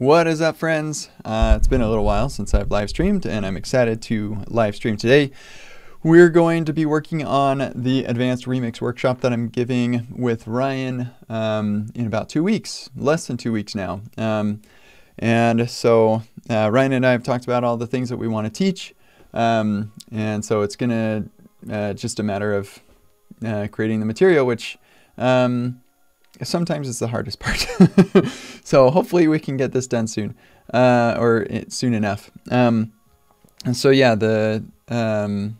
What is up, friends? Uh, it's been a little while since I've live streamed, and I'm excited to live stream today. We're going to be working on the advanced remix workshop that I'm giving with Ryan um, in about two weeks, less than two weeks now. Um, and so uh, Ryan and I have talked about all the things that we want to teach. Um, and so it's going to uh, just a matter of uh, creating the material, which um, sometimes it's the hardest part. so hopefully we can get this done soon, uh, or soon enough. Um, and so yeah, the um,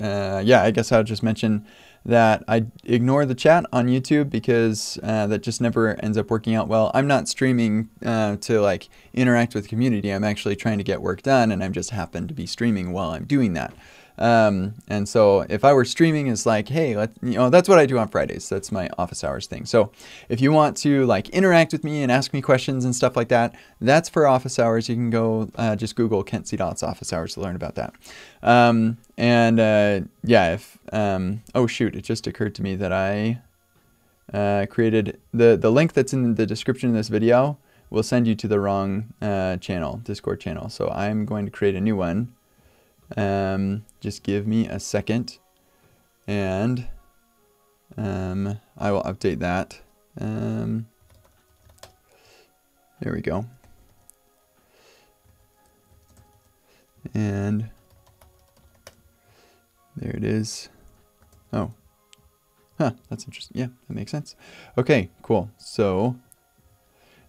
uh, yeah, I guess I'll just mention that I ignore the chat on YouTube because uh, that just never ends up working out well. I'm not streaming uh, to like interact with community. I'm actually trying to get work done, and I'm just happen to be streaming while I'm doing that. Um, and so if I were streaming, it's like, hey, let, you know, that's what I do on Fridays. That's my office hours thing. So if you want to like interact with me and ask me questions and stuff like that, that's for office hours. You can go uh, just Google Kent C. Dodds office hours to learn about that. Um, and uh, yeah, if um, oh shoot, it just occurred to me that I uh, created the the link that's in the description of this video will send you to the wrong uh, channel, Discord channel. So I'm going to create a new one. Um, just give me a second and um, I will update that. Um, there we go. And there it is. Oh. Huh, that's interesting. Yeah, that makes sense. Okay, cool. So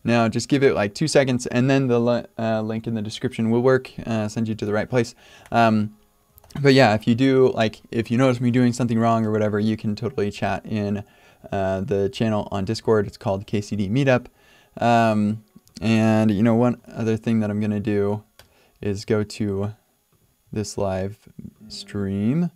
now just give it like two seconds and then the uh, link in the description will work, uh, send you to the right place. Um, but yeah, if you do, like, if you notice me doing something wrong or whatever, you can totally chat in uh, the channel on Discord. It's called KCD Meetup. Um, and you know, one other thing that I'm going to do is go to this live stream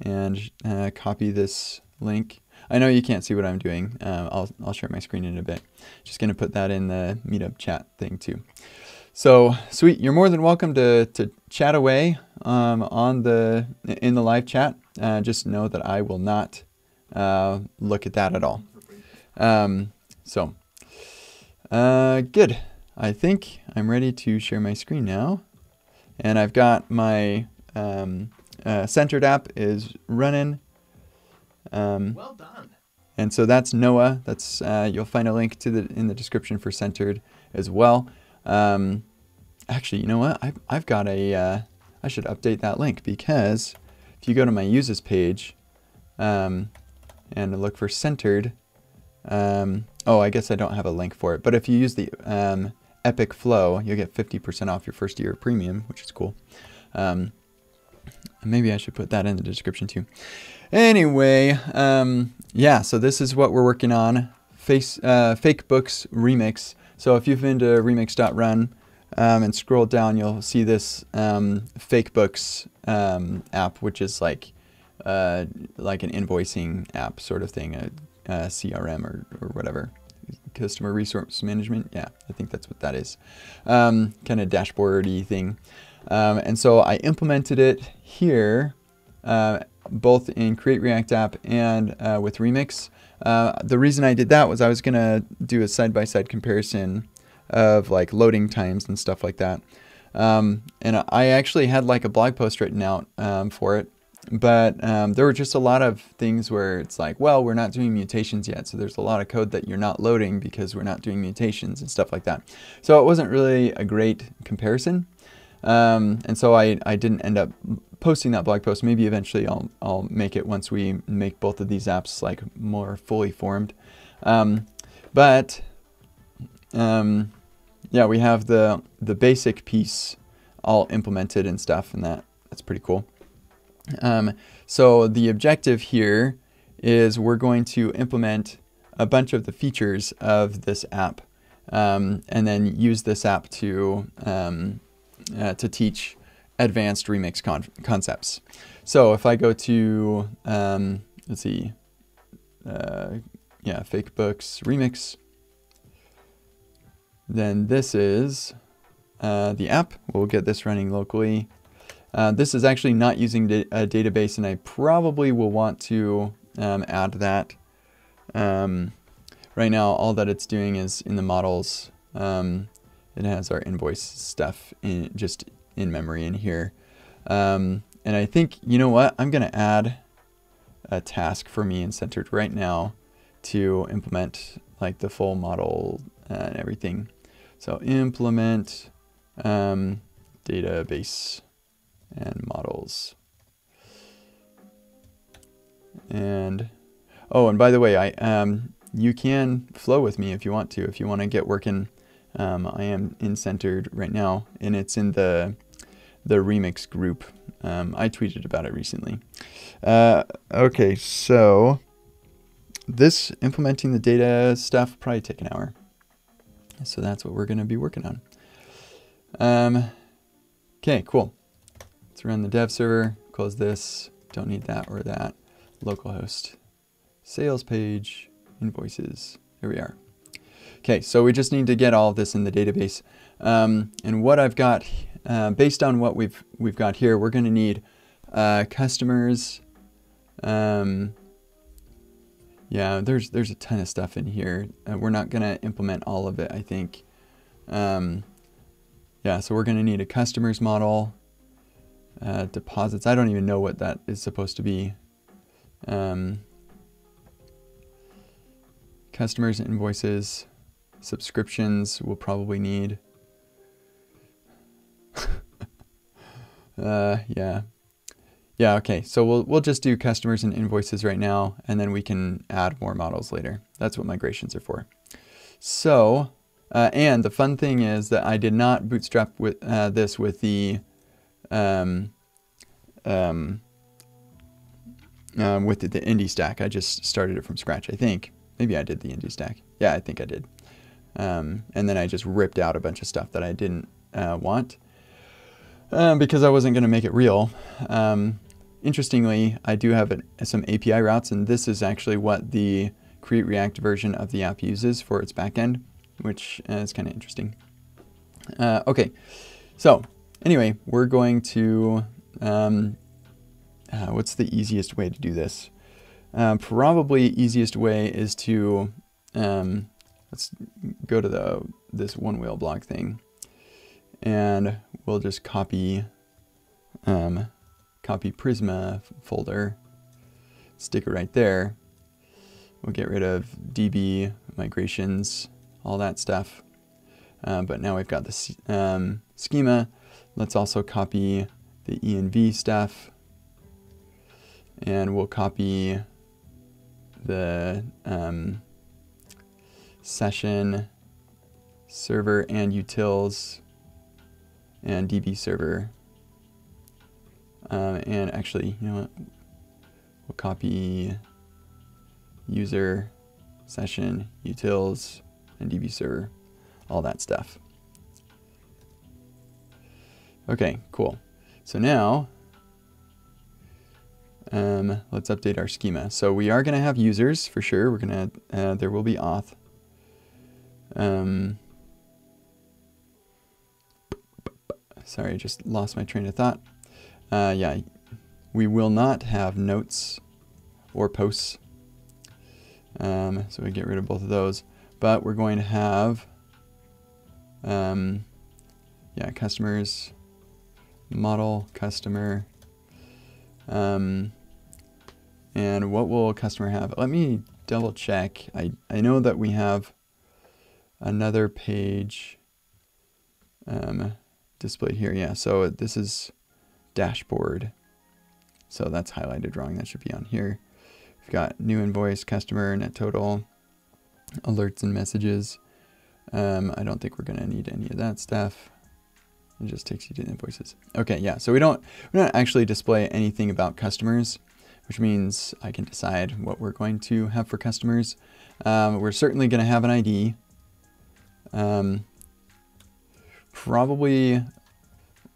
and uh, copy this link I know you can't see what I'm doing. Uh, I'll, I'll share my screen in a bit. Just going to put that in the meetup chat thing too. So sweet, you're more than welcome to, to chat away um, on the in the live chat. Uh, just know that I will not uh, look at that at all. Um, so uh, good. I think I'm ready to share my screen now. And I've got my um, uh, centered app is running um, well done. And so that's Noah. That's uh, you'll find a link to the in the description for centered as well. Um, actually, you know what? I've, I've got a. Uh, I should update that link because if you go to my uses page um, and look for centered, um, oh, I guess I don't have a link for it. But if you use the um, Epic Flow, you'll get 50% off your first year of premium, which is cool. Um, maybe I should put that in the description too. Anyway, um, yeah, so this is what we're working on. Face, uh, Fakebooks Remix. So if you've been to remix.run um, and scroll down, you'll see this um, Fakebooks um, app, which is like uh, like an invoicing app sort of thing, a, a CRM or, or whatever. Customer resource management. Yeah, I think that's what that is. Um, kind of dashboardy thing. Um, and so I implemented it here uh, both in Create React App and uh, with Remix. Uh, the reason I did that was I was going to do a side-by-side -side comparison of like loading times and stuff like that. Um, and I actually had like a blog post written out um, for it, but um, there were just a lot of things where it's like, well, we're not doing mutations yet, so there's a lot of code that you're not loading because we're not doing mutations and stuff like that. So it wasn't really a great comparison. Um, and so I, I didn't end up posting that blog post. Maybe eventually I'll, I'll make it once we make both of these apps like more fully formed. Um, but um, yeah, we have the, the basic piece all implemented and stuff and that, that's pretty cool. Um, so the objective here is we're going to implement a bunch of the features of this app um, and then use this app to, um, uh, to teach advanced remix con concepts. So if I go to, um, let's see, uh, yeah, fakebooks remix, then this is uh, the app. We'll get this running locally. Uh, this is actually not using a database and I probably will want to um, add that. Um, right now all that it's doing is in the models Um, it has our invoice stuff in just in memory in here. Um, and I think, you know what? I'm going to add a task for me in Centered right now to implement like the full model and everything. So implement um, database and models. And oh, and by the way, I um, you can flow with me if you want to. If you want to get working, um, I am in centered right now, and it's in the the remix group. Um, I tweeted about it recently. Uh, okay, so this implementing the data stuff probably take an hour. So that's what we're going to be working on. Um, okay, cool. Let's run the dev server, close this, don't need that or that. Localhost, sales page, invoices. Here we are. Okay, so we just need to get all this in the database. Um, and what I've got, uh, based on what we've we've got here, we're going to need uh, customers. Um, yeah, there's there's a ton of stuff in here. Uh, we're not going to implement all of it, I think. Um, yeah, so we're going to need a customers model, uh, deposits. I don't even know what that is supposed to be. Um, customers, invoices, subscriptions we'll probably need. uh, yeah. Yeah, okay. So we'll we'll just do customers and invoices right now, and then we can add more models later. That's what migrations are for. So, uh, and the fun thing is that I did not bootstrap with uh, this with the um, um, um, with the, the indie stack. I just started it from scratch. I think maybe I did the indie stack. Yeah, I think I did. Um, and then I just ripped out a bunch of stuff that I didn't uh, want um, because I wasn't going to make it real. Um, interestingly, I do have some API routes, and this is actually what the Create React version of the app uses for its backend, which uh, is kind of interesting. Uh, okay, so anyway, we're going to, um, uh, what's the easiest way to do this? Uh, probably easiest way is to, um, let's go to the this one wheel block thing, and we'll just copy, um, copy Prisma folder, stick it right there. We'll get rid of DB migrations, all that stuff. Uh, but now we've got the um, schema. Let's also copy the env stuff. And we'll copy the um, session server and utils and DB server. Um, and actually, you know what? We'll copy user, session, utils, and DB server, all that stuff. Okay, cool. So now um, let's update our schema. So we are going to have users for sure. We're going to, uh, there will be auth. Um, sorry, just lost my train of thought. Uh, yeah, we will not have notes or posts. Um, so we get rid of both of those. But we're going to have, um, yeah, customers, model, customer, um, and what will customer have? Let me double check. I, I know that we have another page um, displayed here. Yeah, so this is dashboard. So that's highlighted drawing. That should be on here. We've got new invoice, customer, net total, alerts and messages. Um, I don't think we're going to need any of that stuff. It just takes you to the invoices. Okay, yeah, so we don't, we don't actually display anything about customers which means I can decide what we're going to have for customers. Um, we're certainly going to have an ID. Um, probably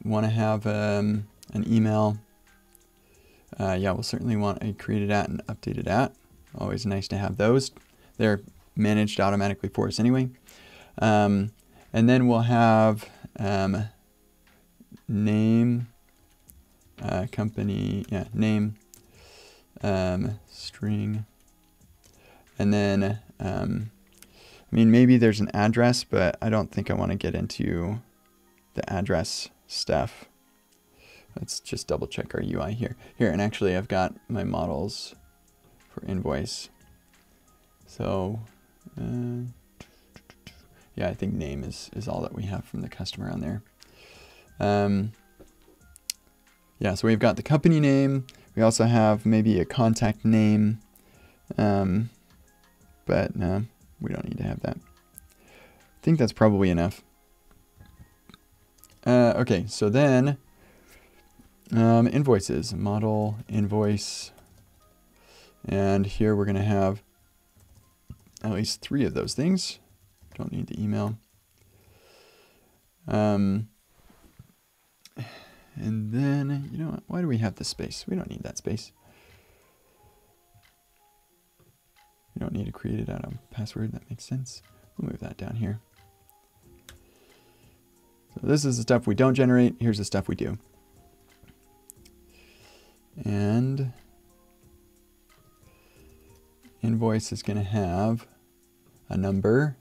want to have um, an email. Uh, yeah, we'll certainly want a created at and updated at. Always nice to have those. They're managed automatically for us anyway. Um, and then we'll have um, name, uh, company, yeah, name, um, string, and then um, I mean, maybe there's an address, but I don't think I want to get into the address stuff. Let's just double check our UI here. Here, and actually I've got my models for invoice. So, uh, yeah, I think name is, is all that we have from the customer on there. Um, yeah, so we've got the company name. We also have maybe a contact name. Um, but no, we don't need to have that. I think that's probably enough. Uh, okay, so then um, invoices, model, invoice. And here we're going to have at least three of those things. Don't need the email. Um, and then, you know what? Why do we have the space? We don't need that space. We don't need to create it out of password. That makes sense. We'll move that down here. This is the stuff we don't generate. Here's the stuff we do. And invoice is going to have a number,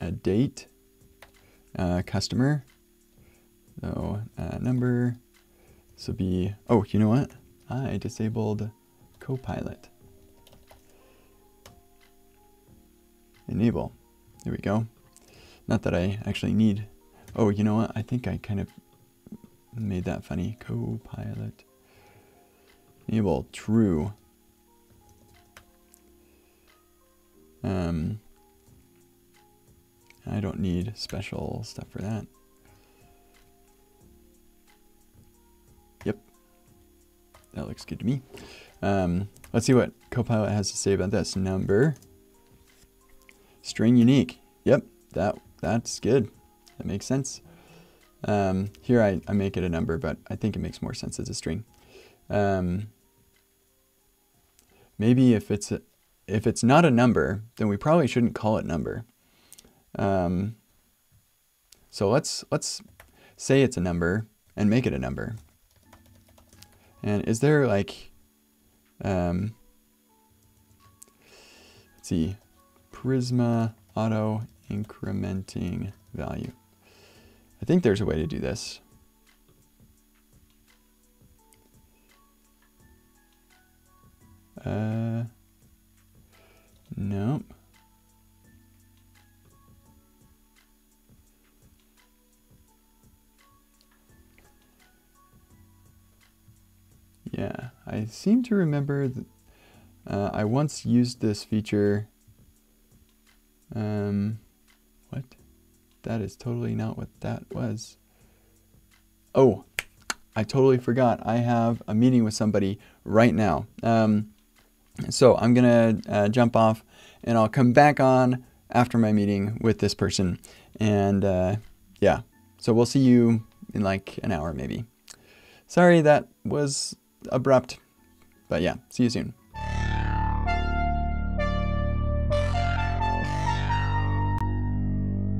a date, a customer. So a number, this will be, oh, you know what? I disabled Copilot. Enable. There we go. Not that I actually need, oh, you know what? I think I kind of made that funny. Copilot. Enable true. Um, I don't need special stuff for that. Yep. That looks good to me. Um, let's see what Copilot has to say about this. Number. String unique. Yep, that that's good. That makes sense. Um, here I, I make it a number, but I think it makes more sense as a string. Um, maybe if it's a, if it's not a number, then we probably shouldn't call it number. Um, so let's let's say it's a number and make it a number. And is there like, um, let's see, Prisma auto incrementing value. I think there's a way to do this. Uh, nope. Yeah, I seem to remember that uh, I once used this feature. Um? That is totally not what that was. Oh, I totally forgot. I have a meeting with somebody right now. Um, so I'm going to uh, jump off and I'll come back on after my meeting with this person. And uh, yeah, so we'll see you in like an hour maybe. Sorry that was abrupt, but yeah, see you soon.